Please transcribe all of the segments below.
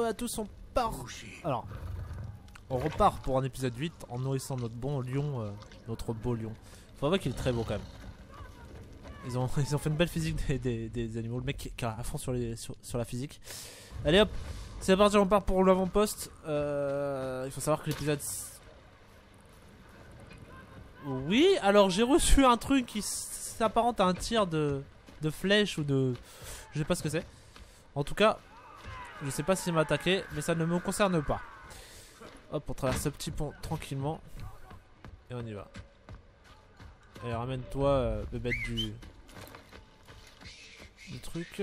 À tous, on part. Alors, on repart pour un épisode 8 en nourrissant notre bon lion, euh, notre beau lion. Faut voir qu'il est très beau quand même. Ils ont, ils ont fait une belle physique des, animaux. Le mec qui à fond sur, les, sur, sur la physique. Allez hop, c'est parti, on part pour l'avant-poste. Euh, il faut savoir que l'épisode. Oui, alors j'ai reçu un truc qui s'apparente à un tir de, de flèche ou de. Je sais pas ce que c'est. En tout cas, je sais pas s'il m'a attaqué, mais ça ne me concerne pas. Hop, on traverse ce petit pont tranquillement. Et on y va. Et ramène-toi, euh, du. du truc.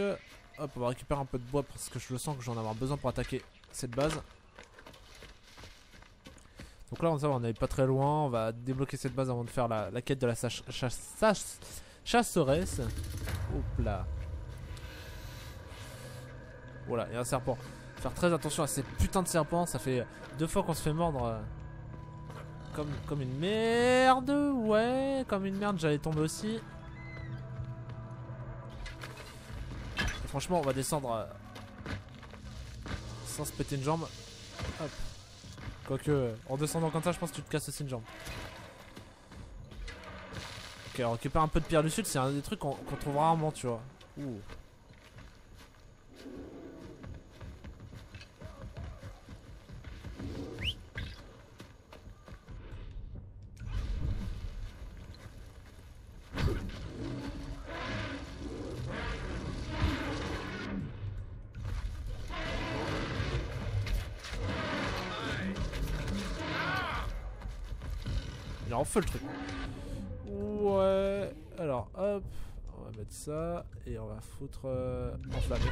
Hop, on va récupérer un peu de bois parce que je le sens que j'en ai avoir besoin pour attaquer cette base. Donc là, on, va, on n'est pas très loin. On va débloquer cette base avant de faire la, quête de la chasse, chasse, chasseresse. Hop là. Voilà, il y a un serpent. Faire très attention à ces putains de serpents. Ça fait deux fois qu'on se fait mordre. euh, comme, comme une merde. Ouais, comme une merde, j'allais tomber aussi. Et franchement, on va descendre euh, sans se péter une jambe. Hop. Quoique, en descendant comme ça, je pense que tu te casses aussi une jambe. Ok, on récupère un peu de pierre du sud. C'est un des trucs qu'on qu'on trouve rarement, tu vois. Ouh. Feu. Ouais. Alors hop. On va mettre ça. Et on va foutre euh, enflammé.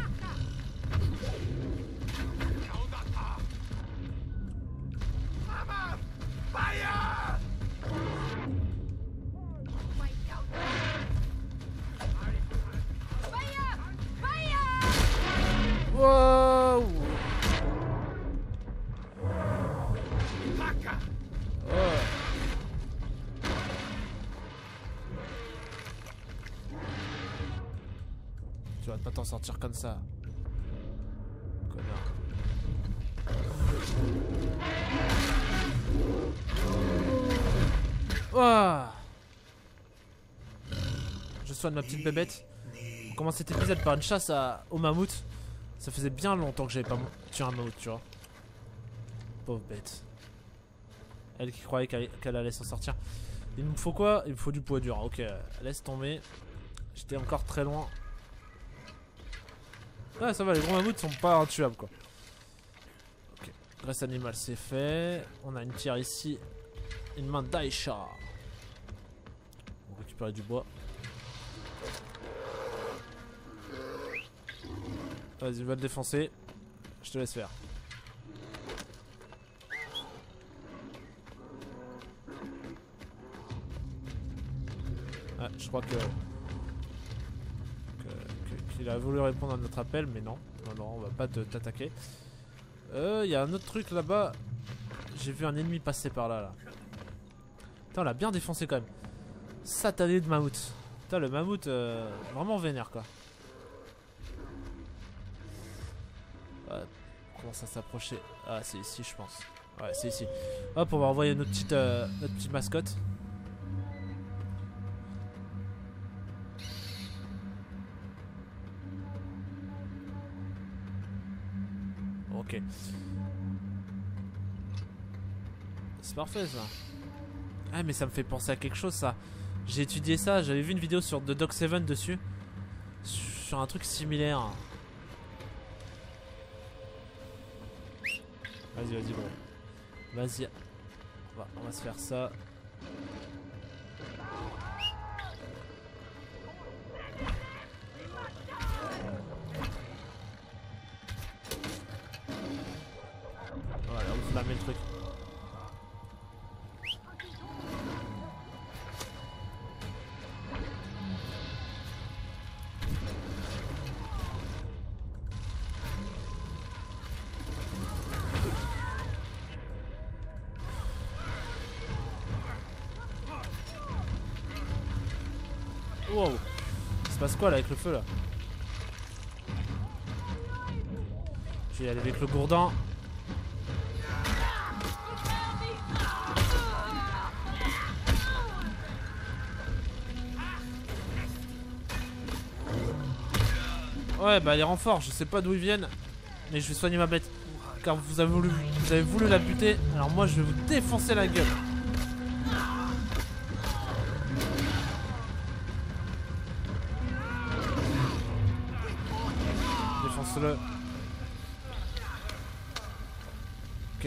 Comme ça. Connard. Ouah. Je soigne ma petite bébête. On commence cet épisode par une chasse à, au mammouth. Ça faisait bien longtemps que j'avais pas tué un mammouth, tu vois. Pauvre bête. Elle qui croyait qu'elle allait s'en sortir. Il me faut quoi? Il me faut du poids dur. Ok, laisse tomber. J'étais encore très loin. Ouais, ça va, les gros mammouths sont pas intuables quoi. Ok, graisse animale c'est fait. On a une tire ici. Une main d'Aisha. On va récupérer du bois. Vas-y, va le défoncer. Je te laisse faire. Ah, je crois que qu'il a voulu répondre à notre appel, mais non. Non, non, on va pas t'attaquer. Euh, il y a un autre truc là-bas. J'ai vu un ennemi passer par là, là. Putain, on l'a bien défoncé quand même. Satané de mammouth. Putain, le mammouth, euh, vraiment vénère, quoi. On commence à s'approcher. Ah, c'est ici, je pense. Ouais, c'est ici. Hop, on va envoyer notre petite, euh, notre petite mascotte. C'est parfait ça. Ah mais ça me fait penser à quelque chose ça. J'ai étudié ça, j'avais vu une vidéo sur The Dog 7 dessus. Sur un truc similaire. Vas-y, vas-y, bro. Vas-y. On va, on va se faire ça. Quoi là avec le feu là Je vais aller avec le gourdin. Ouais, bah les renforts, je sais pas d'où ils viennent, mais je vais soigner ma bête. Car vous avez voulu, vous avez voulu la buter, alors moi je vais vous défoncer la gueule.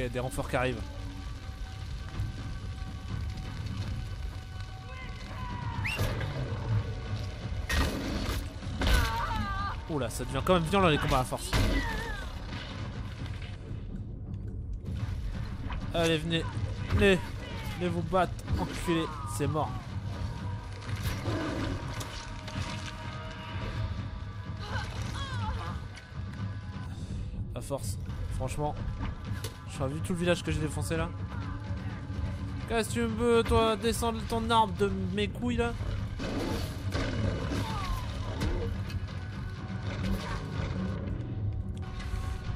Ok, des renforts qui arrivent. Oula, ça devient quand même violent les combats à force. Allez, venez. Venez. Venez vous battre. Enculé. C'est mort. À force. Franchement. Je vu tout le village que j'ai défoncé là. Qu'est-ce que tu veux, toi, descendre ton arbre de mes couilles là?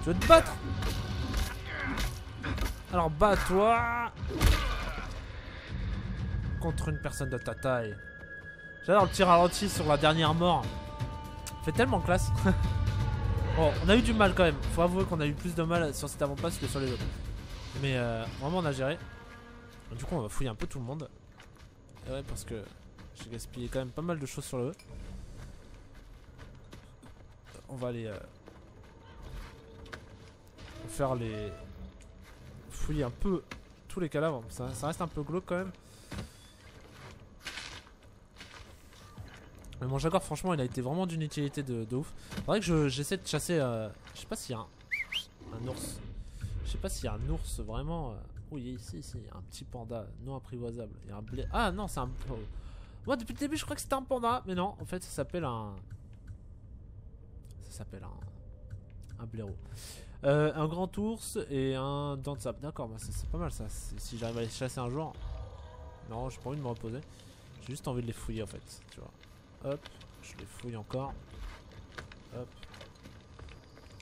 Tu veux te battre? Alors bats-toi Contre une personne de ta taille. J'adore le tir ralenti sur la dernière mort. Fait tellement classe. bon, on a eu du mal quand même. Faut avouer qu'on a eu plus de mal sur cet avant-passe que sur les autres. Mais euh, vraiment on a géré. Du coup on va fouiller un peu tout le monde. Ouais parce que j'ai gaspillé quand même pas mal de choses sur le E. On va aller... Euh, faire les... Fouiller un peu tous les cadavres. Ça, ça reste un peu glauque quand même. Mais mon jaguar franchement il a été vraiment d'une utilité de, ouf. C'est vrai que j'essaie de chasser... Euh, je sais pas s'il y a un, un ours. Je sais pas s'il y a un ours vraiment... Euh, oui ici, ici, il y a un petit panda non apprivoisable. Il y a un blé... Ah non c'est un... Moi depuis le début je crois que c'était un panda. Mais non en fait ça s'appelle un... Ça s'appelle un... Un blaireau. Euh, un grand ours et un dent. D'accord, bah c'est pas mal ça. Si j'arrive à les chasser un jour. Non, j'ai pas envie de me reposer. J'ai juste envie de les fouiller en fait. Tu vois. Hop, je les fouille encore. Hop.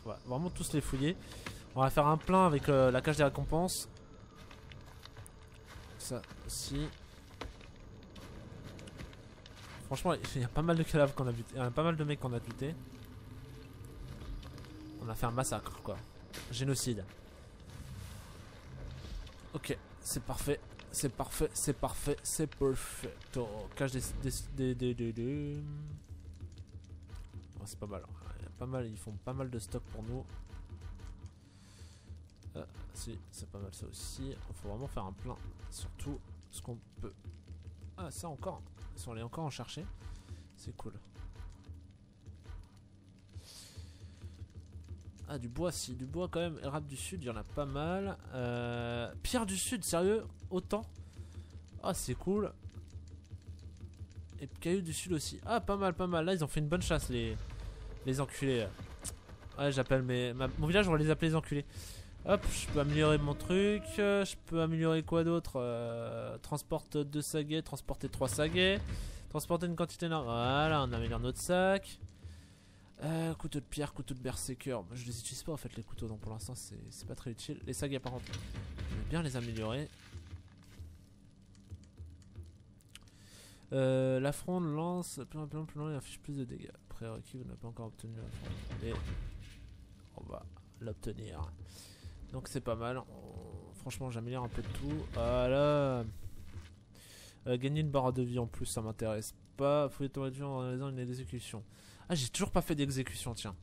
Voilà, vraiment tous les fouiller. On va faire un plein avec euh, la cage des récompenses. Ça aussi. Franchement, il y a pas mal de cadavres qu'on a buté. Il y a pas mal de mecs qu'on a buté. On a fait un massacre quoi. Génocide. Ok, c'est parfait. C'est parfait, c'est parfait, c'est parfait. Oh, cache des... des, des, des, oh, c'est pas mal. Il pas mal. Ils font pas mal de stock pour nous. Ah, si, c'est pas mal ça aussi. Il faut vraiment faire un plein. Surtout ce qu'on peut. Ah, ça encore. Ils sont allés encore en chercher? C'est cool. Ah, du bois, si. Du bois, quand même. Rap du Sud, il y en a pas mal. Euh, pierre du Sud, sérieux? Autant? Ah, c'est cool. Et cailloux du Sud aussi. Ah, pas mal, pas mal. Là, ils ont fait une bonne chasse, les, les enculés. Ouais, j'appelle mes... Mon village, on va les appeler les enculés. Hop, je peux améliorer mon truc. Je peux améliorer quoi d'autre? Euh, Transporte deux saguets, transporter trois saguets. Transporter une quantité. Voilà, on améliore notre sac. Euh, couteau de pierre, couteau de berserker. Je les utilise pas en fait les couteaux donc pour l'instant c'est pas très utile. Les sagas par contre, je vais bien les améliorer. Euh, la fronde lance plus plus plus long et affiche plus de dégâts. Prérequis, vous n'avez pas encore obtenu la Et on va l'obtenir. Donc c'est pas mal. Franchement j'améliore un peu de tout. Voilà. Euh, gagner une barre de vie en plus ça m'intéresse pas. Fouiller ton vie en réalisant une exécution. Ah, j'ai toujours pas fait d'exécution, tiens.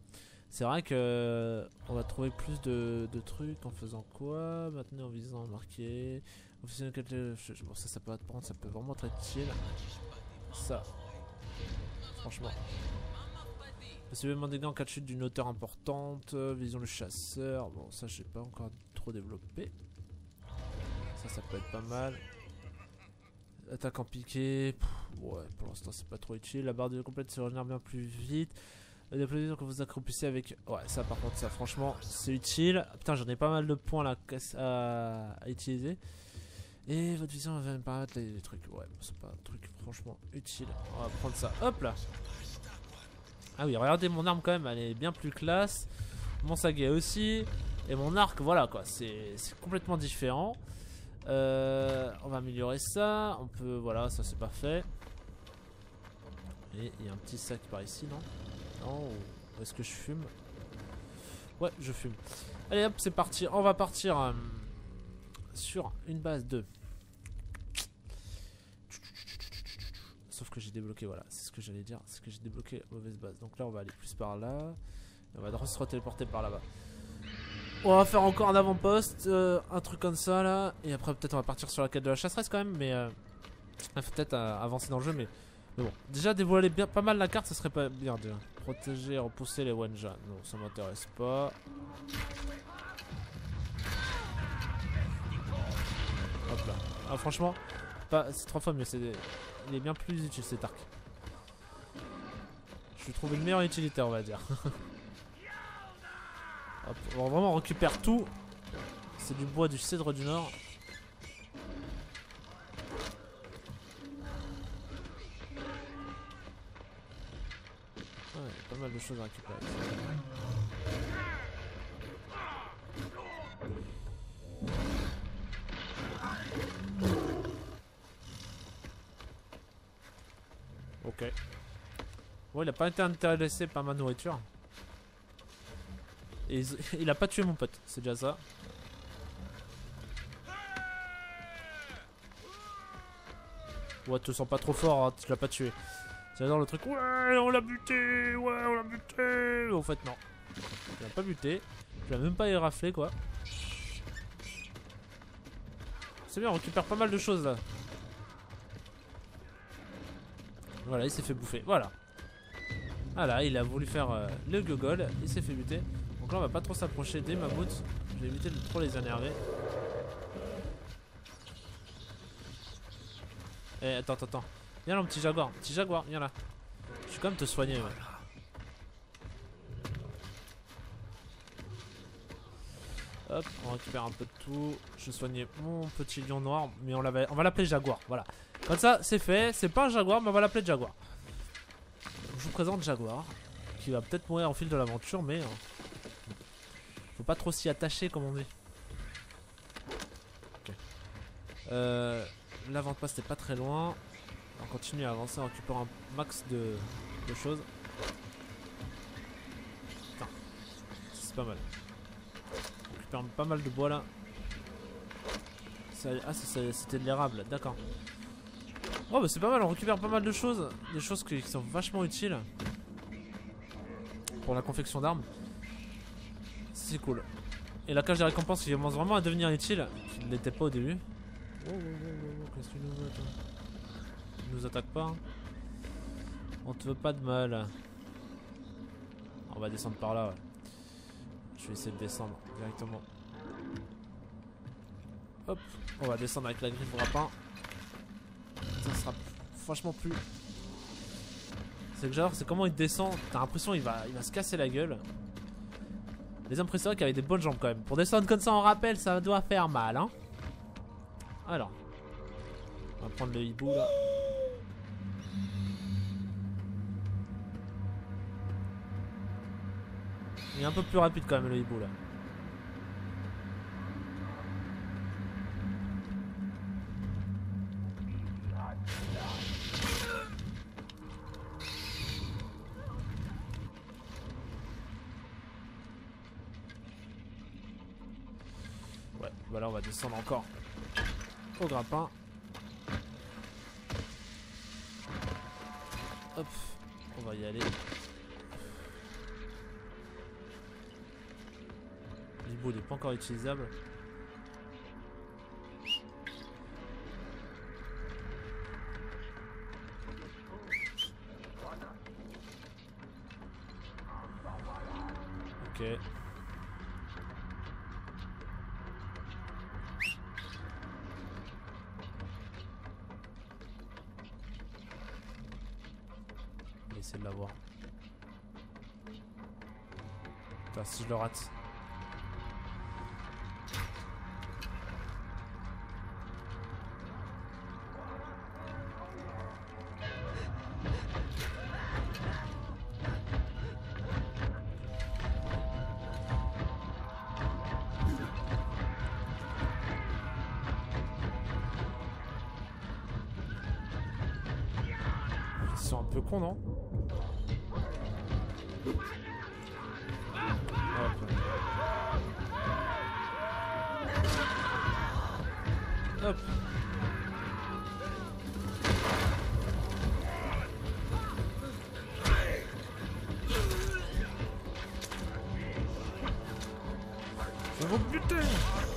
C'est vrai que on va trouver plus de, trucs en faisant quoi Maintenant en visant marquer. Bon, ça, ça peut être, ça peut vraiment être utile. Ça. Franchement. Possiblement dégâts en cas de chute d'une hauteur importante. Vision le chasseur. Bon, ça, j'ai pas encore trop développé. Ça, ça peut être pas mal. Attaque en piqué. Ouais, pour l'instant, c'est pas trop utile. La barre de complète se régénère bien plus vite. Des plaisirs que vous accroupissez avec. Ouais, ça par contre, ça franchement, c'est utile. Putain, j'en ai pas mal de points là à, utiliser. Et votre vision va me paraître les, trucs. Ouais, c'est pas un truc franchement utile. On va prendre ça. Hop là. Ah oui, regardez mon arme quand même, elle est bien plus classe. Mon saguet aussi. Et mon arc, voilà quoi, c'est c'est complètement différent. Euh, on va améliorer ça. On peut, voilà, ça c'est parfait. Et il y a un petit sac par ici, non? Non Ou est-ce que je fume? Ouais, je fume. Allez hop, c'est parti. On va partir euh, sur une base de... Sauf que j'ai débloqué, voilà, c'est ce que j'allais dire. C'est que j'ai débloqué mauvaise base. Donc là, on va aller plus par là. Et on va se téléporter par là-bas. On va faire encore un avant-poste, euh, un truc comme ça là. Et après, peut-être on va partir sur la quête de la chasseresse quand même. Mais euh, peut-être euh, avancer dans le jeu. Mais, mais, bon, déjà dévoiler pas mal la carte, ce serait pas bien déjà. Protéger, repousser les Wenja. Non, ça m'intéresse pas. Hop là. Ah, franchement, c'est trois fois mieux. C'est il est bien plus utile cet arc. Je trouve une meilleure utilité, on va dire. Hop, on vraiment récupère tout. C'est du bois du cèdre du nord. Choses à récupérer. Ok. Bon, il a pas été intéressé par ma nourriture. Et il a pas tué mon pote, c'est déjà ça. Ouais, te sens pas trop fort, hein, tu l'as pas tué. J'adore le truc. Ouais, on l'a buté, ouais, on l'a buté. En fait, non. Tu l'as pas buté. Tu l'as même pas éraflé, quoi. C'est bien, on récupère pas mal de choses là. Voilà, il s'est fait bouffer. Voilà. Voilà, il a voulu faire euh, le gogol. Il s'est fait buter. Donc là, on va pas trop s'approcher des mammouths. Je vais éviter de trop les énerver. Eh, attends, attends, attends. Viens là, mon petit jaguar. Petit jaguar, viens là. Je suis quand même te soigner, ouais. Hop, on récupère un peu de tout. Je soignais mon petit lion noir, mais on, on va l'appeler Jaguar. Voilà. Comme ça, c'est fait. C'est pas un Jaguar, mais on va l'appeler Jaguar. je vous présente Jaguar, qui va peut-être mourir en fil de l'aventure, mais hein, faut pas trop s'y attacher, comme on dit. Ok. Euh, L'avant-poste est pas très loin. On continue à avancer en récupérant un max de, de choses. C'est pas mal pas mal de bois là. ah, c'était de l'érable, d'accord. Oh, bah c'est pas mal, on récupère pas mal de choses. Des choses qui, sont vachement utiles. Pour la confection d'armes. C'est cool. Et la cage des récompenses qui commence vraiment à devenir utile. Qui ne l'était pas au début. Oh, oh, oh, Qu'est-ce que tu nous veux, toi? Nous attaque pas. Hein. On te veut pas de mal. On va descendre par là, ouais. Je vais essayer de descendre directement. Hop, on va descendre avec la griffe rapin. Ça sera franchement plus. C'est que genre, c'est comment il descend. T'as l'impression qu'il va, il va se casser la gueule. Les impressionnants qui avaient des bonnes jambes quand même. Pour descendre comme ça en rappel, ça doit faire mal, hein. Alors, on va prendre le hibou là. Un peu plus rapide quand même le hibou là. Ouais, voilà on va descendre encore au grappin. Hop, on va y aller. Il n'est pas encore utilisable. Ok. Essayer de l'avoir. si je le rate. Cons, non Hop. Hop. Vais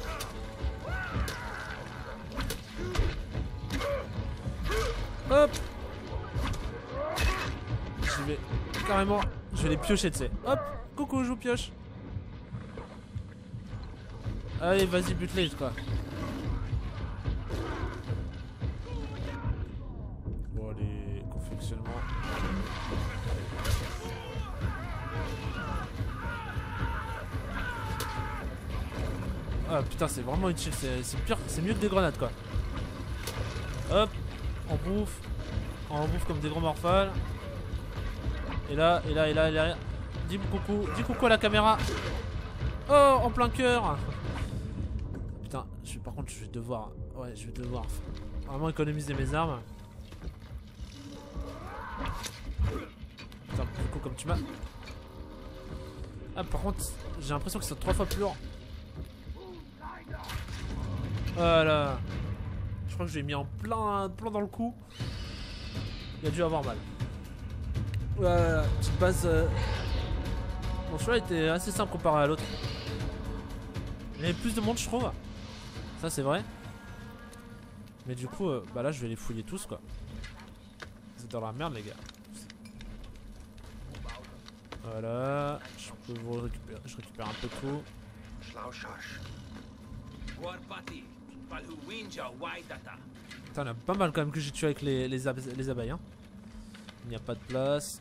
Je vais les piocher, tu sais. Hop Coucou, je vous pioche Allez, vas-y, bute-les, quoi. Bon, allez, confectionnement. Ah putain, c'est vraiment utile, c'est pire, c'est mieux que des grenades, quoi. Hop, on bouffe. On bouffe comme des gros morphales. Et là, et là, et là, et là. Dis coucou, dis coucou à la caméra. Oh, en plein cœur. Putain, je, par contre, je vais devoir. Ouais, je vais devoir vraiment économiser mes armes. Putain, du coup, comme tu m'as. Ah, par contre, j'ai l'impression que c'est trois fois plus lourd. Voilà. Je crois que je l'ai mis en plein, plein dans le cou. Il a dû avoir mal. Voilà, petite base. Euh... Bon, celui-là était assez simple comparé à l'autre. Il y avait plus de monde, je trouve. Ça, c'est vrai. Mais du coup, euh, bah là, je vais les fouiller tous, quoi. Êtes dans la merde, les gars. Voilà. Je peux vous récupérer. Je récupère un peu tout. Putain, il y en a pas mal quand même que j'ai tué avec les, les abeilles. Hein. N'y a pas de place.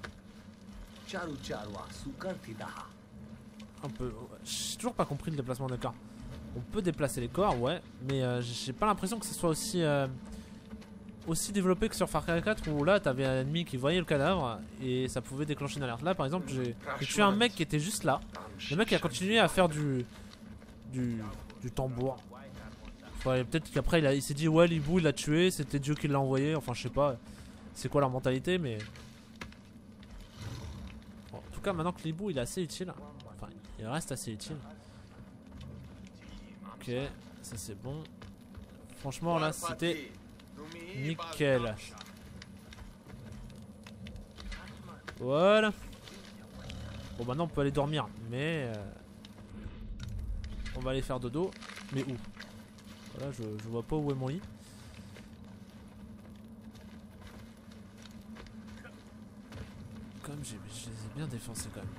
Un peu. J'ai toujours pas compris le déplacement des corps. On peut déplacer les corps, ouais, mais euh, j'ai pas l'impression que ce soit aussi euh, aussi développé que sur Far Cry 4 où là t'avais un ennemi qui voyait le cadavre et ça pouvait déclencher une alerte. Là par exemple, j'ai tué un mec qui était juste là. Le mec a continué à faire du du, du tambour. Ouais, peut-être qu'après il, il s'est dit ouais l'hibou il l'a tué, c'était Dieu qui l'a envoyé, enfin je sais pas c'est quoi leur mentalité mais... Bon, en tout cas maintenant que l'hibou il est assez utile, enfin il reste assez utile. Ok, ça c'est bon. Franchement là c'était nickel. Voilà. Bon maintenant on peut aller dormir mais... Euh, on va aller faire dodo. Mais où? Voilà, je, je vois pas où est mon lit. Comme je les ai bien défoncés quand même.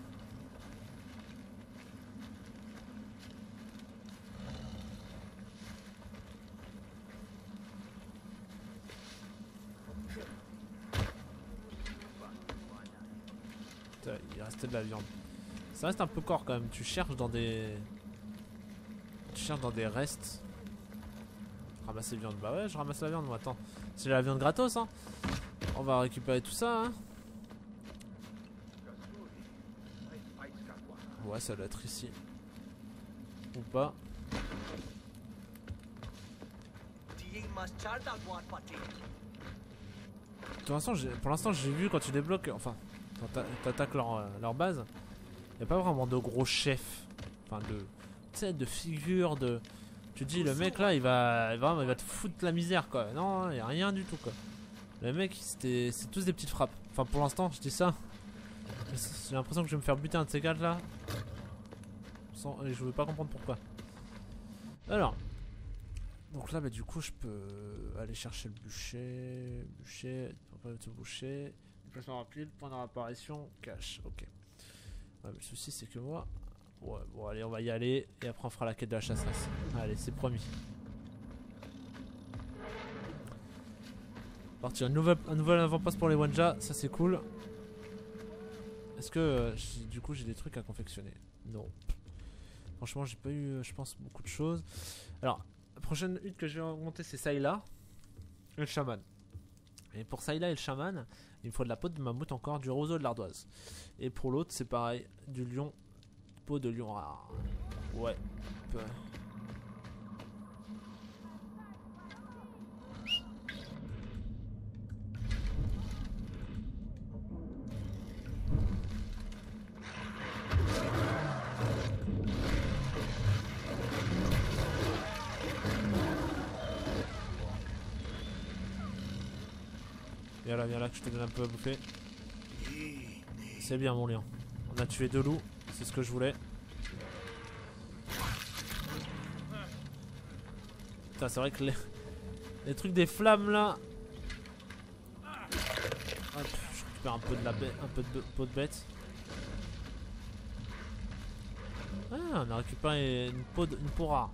Il restait de la viande. Ça reste un peu corps quand même. Tu cherches dans des... Tu cherches dans des restes. Ramasser viande. Bah ouais, je ramasse la viande moi. Attends, c'est la viande gratos hein. On va récupérer tout ça hein. Ouais, ça doit être ici. Ou pas. pour l'instant, j'ai vu quand tu débloques, enfin, quand t'attaques leur, euh, leur base, y a pas vraiment de gros chefs, enfin de, tu sais, de figures, de, tu dis le mec là il va, vraiment il va te foutre la misère quoi. Non, il y a rien du tout quoi. Le mec c'est tous des petites frappes. Enfin pour l'instant je dis ça. J'ai l'impression que je vais me faire buter un de ces gars là. Et je veux pas comprendre pourquoi. Alors. Donc là bah du coup je peux aller chercher le bûcher. Bûcher, te boucher. Déplacement rapide, point de cache. Ok. Ouais, le souci c'est que moi, Ouais, bon, allez, on va y aller. Et après, on fera la quête de la chasseresse. Allez, c'est promis. Partir un nouvel, un nouvel avant-poste pour les Wanja. Ça, c'est cool. Est-ce que, euh, du coup, j'ai des trucs à confectionner? Non. Franchement, j'ai pas eu, euh, je pense, beaucoup de choses. Alors, la prochaine hutte que je vais monter, c'est Sayla. Et le chaman. Et pour Sayla et le chaman, il me faut de la peau de mammouth encore, du roseau de l'ardoise. Et pour l'autre, c'est pareil, du lion Peau de lion rare. Ouais. Viens là, viens là, que je te donne un peu à bouffer. C'est bien, mon lion. On a tué deux loups, c'est ce que je voulais. Putain, c'est vrai que les... les trucs des flammes là. Hop, je récupère un peu de la bête, un peu de peau de bête. Ah, on a récupéré une peau, une peau rare.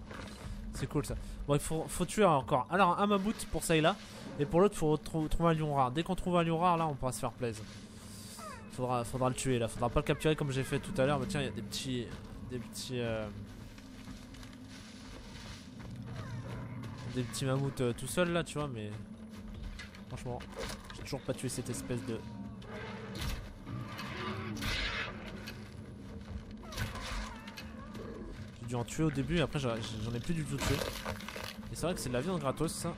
C'est cool ça. Bon, il faut, faut tuer encore. Alors, un mammouth pour ça et là. Et pour l'autre, faut trou- trouver un lion rare. Dès qu'on trouve un lion rare, là, on pourra se faire plaisir. Faudra, faudra le tuer là. Faudra pas le capturer comme j'ai fait tout à l'heure. Mais tiens, il y a des petits. Des petits. euh, des petits mammouths euh, tout seuls là, tu vois. Mais. Franchement, j'ai toujours pas tué cette espèce de. J'ai dû en tuer au début et après j'en ai plus du tout tué. Et c'est vrai que c'est de la viande gratos ça.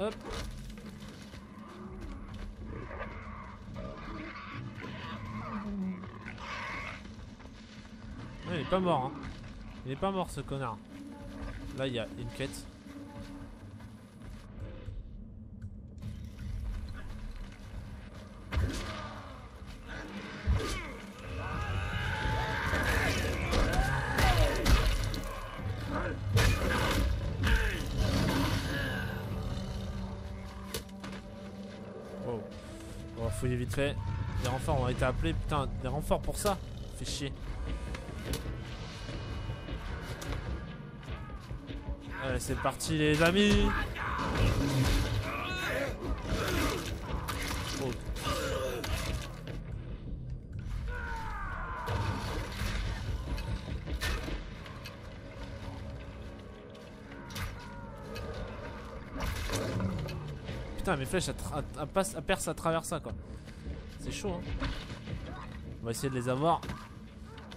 Hop. Il est pas mort hein. Il est pas mort ce connard. Là il y a une quête. Ont été appelés. Putain, des renforts pour ça Fait chier. Allez, c'est parti les amis. Putain, mes flèches, elles, à travers ça, quoi. C'est chaud, hein. On va essayer de les avoir.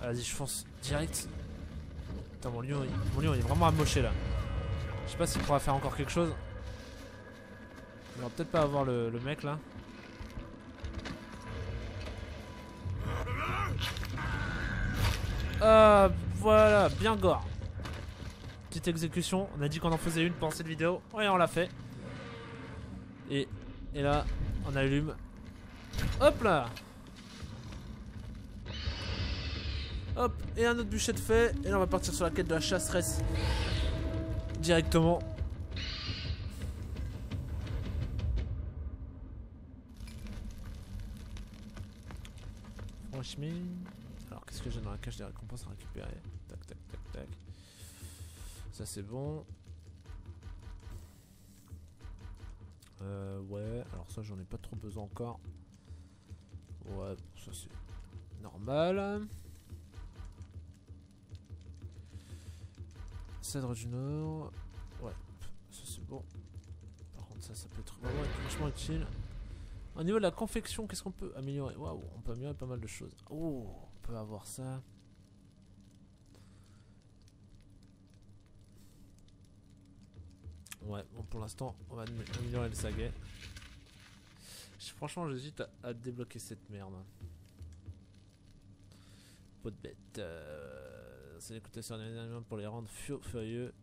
Vas-y, je fonce direct. Putain, mon lion, il, mon lion, est vraiment amoché, là. Je sais pas s'il pourra faire encore quelque chose. On va peut-être pas avoir le, mec, là. Ah, voilà, bien gore. Petite exécution. On a dit qu'on en faisait une pour cette vidéo. Ouais, on l'a fait. Et, et là, on allume. Hop là Hop, et un autre bûcher de fait. Et là, on va partir sur la quête de la chasseresse. Directement. Franchement. Alors, qu'est-ce que j'ai dans la cage des récompenses à récupérer? Tac, tac, tac, tac. Ça, c'est bon. Euh, ouais, alors ça j'en ai pas trop besoin encore. Ouais, ça c'est normal. Cèdre du Nord. Ouais, ça c'est bon. Par contre ça, ça peut être vraiment vachement utile. Au niveau de la confection, qu'est-ce qu'on peut améliorer? Waouh, on peut améliorer pas mal de choses. Oh, on peut avoir ça. Ouais, bon pour l'instant, on va am- améliorer le saguet. Franchement, j'hésite à, débloquer cette merde. Peau de bête. Euh, c'est les animaux pour les rendre fu- furieux.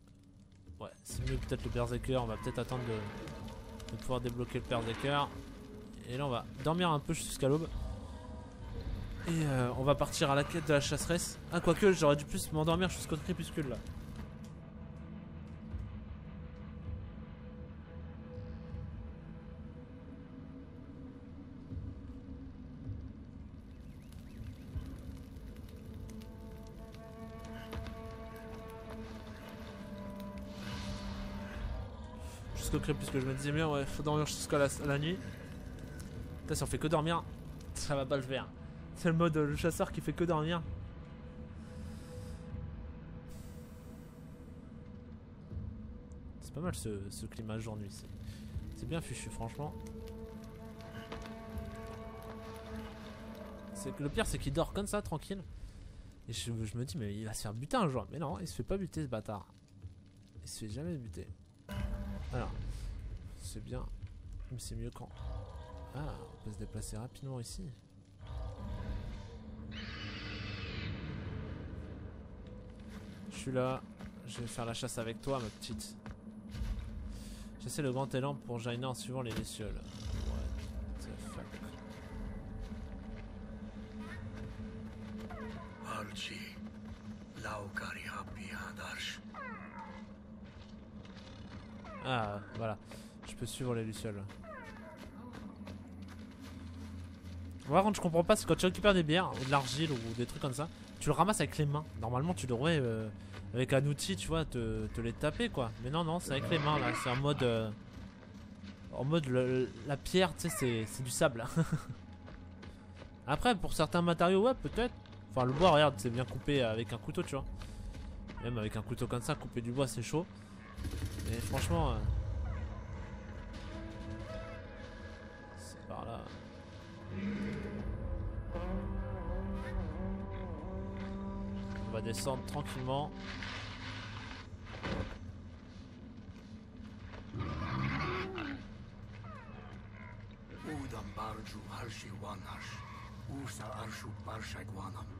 Ouais, c'est mieux peut-être le berserker. On va peut-être attendre de, de pouvoir débloquer le berserker. Et là, on va dormir un peu jusqu'à l'aube. Et euh, on va partir à la quête de la chasseresse. Ah, quoique, j'aurais dû plus m'endormir jusqu'au crépuscule là. Jusqu'au crépuscule, je me disais bien, ouais, faut dormir jusqu'à la, nuit. Si on fait que dormir, ça va pas le faire. C'est le mode le chasseur qui fait que dormir. C'est pas mal ce, ce climat jour-nuit. c'est- bien fichu, franchement. Le pire, c'est qu'il dort comme ça, tranquille. Et je, je me dis, mais il va se faire buter un jour. Mais non, il se fait pas buter ce bâtard. Il se fait jamais buter. Alors, c'est bien. Mais c'est mieux quand. Ah, on peut se déplacer rapidement ici. Je suis là. Je vais faire la chasse avec toi, ma petite. J'essaie le grand élan pour Jaina en suivant les lucioles. Ah, voilà. Je peux suivre les lucioles. Par contre, je comprends pas, c'est quand tu récupères des bières ou de l'argile ou des trucs comme ça, tu le ramasses avec les mains. Normalement, tu devrais, euh, avec un outil, tu vois, te, les taper quoi. Mais non, non, c'est avec les mains là. C'est en mode. euh, en mode la pierre, tu sais, c'est- c'est du sable. Après, pour certains matériaux, ouais, peut-être. Enfin, le bois, regarde, c'est bien coupé avec un couteau, tu vois. Même avec un couteau comme ça, couper du bois, c'est chaud. Mais franchement. euh, C'est par là. On va descendre tranquillement. Udam Barju Harshi Wanash. Usa Arshu Parshagwanam.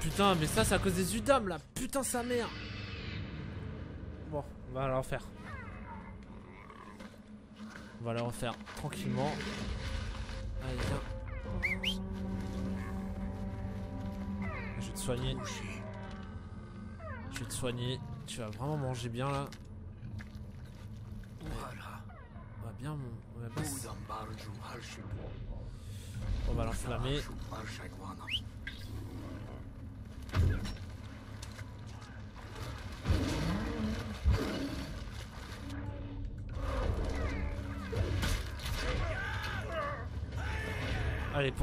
Putain, mais ça c'est à cause des Udam là, putain sa mère Bon, on va la refaire. On va la refaire tranquillement. Allez, viens. Je vais te soigner. Je vais te soigner. Tu vas vraiment manger bien là. Uhara. On va bien. On va, bien on va l'enflammer.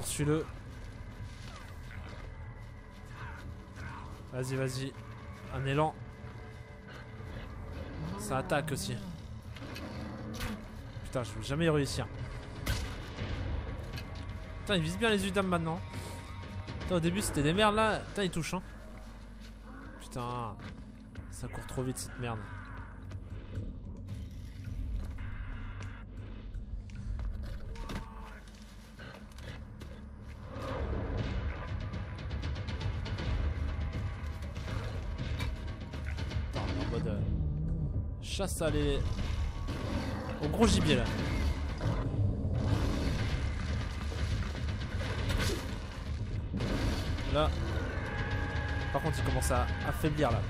Poursuis-le. Vas-y, vas-y. Un élan. Ça attaque aussi. Putain, je vais jamais y réussir. Putain, il vise bien les Udam maintenant. Putain, au début, c'était des merdes là. Putain, il touche, hein. Putain. Ça court trop vite cette merde. Mode euh, chasse à les... au gros gibier là. Là. Par contre, il commence à affaiblir là.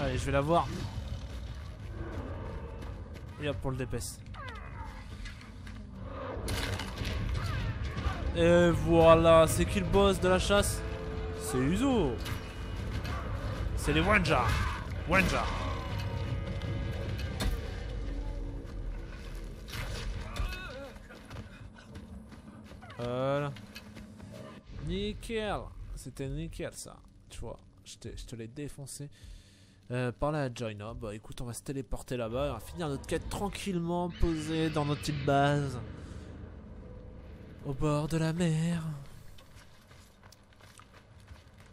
Allez, je vais la voir. Et hop pour le DPS. Et voilà, c'est qui le boss de la chasse? C'est Uzo C'est les Wanja Wanja Voilà. Nickel C'était nickel ça. Tu vois, je te, l'ai défoncé. Euh, à Joina, bah écoute, on va se téléporter là-bas, on va finir notre quête tranquillement, posé dans notre petite base. Au bord de la mer.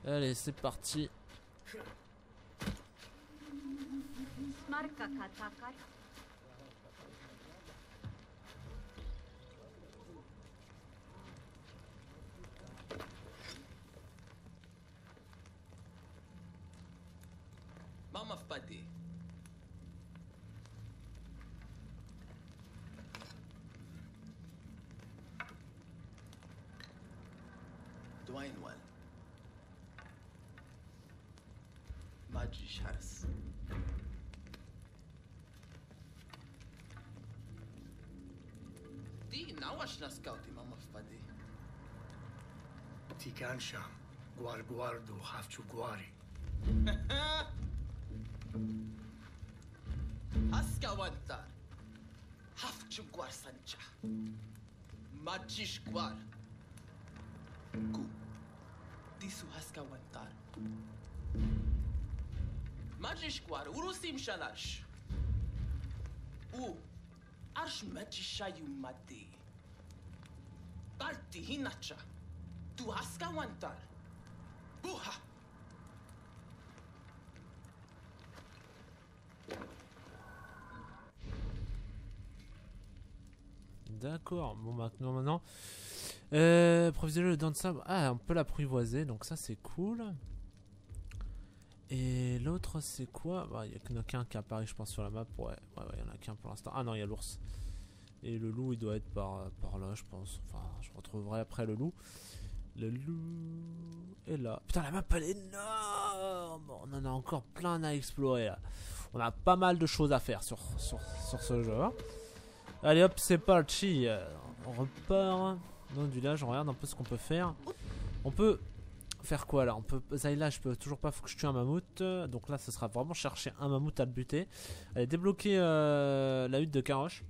Allez, c'est parti. Mama. נאווה שנסקה אותי, מה מפדי? תיקן שם, גואר גוארדו, חפצ'ו גוארי. Aska wantar. Hafchu gwar sancha. Machish gwar. Ku. Disu haska wantar. Machish gwar urusim shalash. U. Arsh machishayu mati. Tu. D'accord, bon maintenant, maintenant. Euh, le dent de sabre. Ah, on peut l'apprivoiser, donc ça c'est cool. Et l'autre c'est quoi? Bah, Il n'y en a qu'un qui apparaît, je pense, sur la map. Ouais, ouais, ouais, il y en a qu'un pour l'instant. Ah non, il y a l'ours. Et le loup, il doit être par, par là, je pense. Enfin, je retrouverai après le loup. Le loup est là. Putain, la map elle est énorme On en a encore plein à explorer là. On a pas mal de choses à faire sur, sur, sur ce jeu. hein. Allez hop, c'est parti. On repart dans le village, on regarde un peu ce qu'on peut faire. On peut faire quoi là? On peut Zayla, je peux toujours pas, faut que je tue un mammouth. Donc là, ce sera vraiment chercher un mammouth à le buter. Allez débloquer euh, la hutte de Karosh.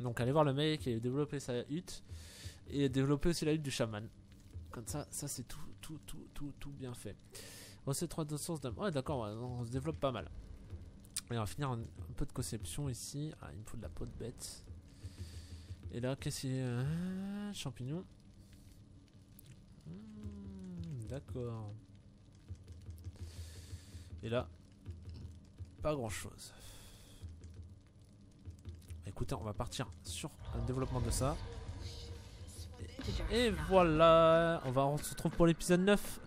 Donc allez voir le mec et développer sa hutte et développer aussi la hutte du chaman. Comme ça, ça c'est tout, tout, tout, tout, tout bien fait. Recette 3 de sources d'âme. Ouais, d'accord, on se développe pas mal. Et on va finir un, peu de conception ici. Ah, il me faut de la peau de bête. Et là, qu'est-ce qu'il y a? Ah. Hmm, D'accord. Et là, pas grand chose. Écoutez, on va partir sur le développement de ça. Et voilà, on va on se retrouve pour l'épisode 9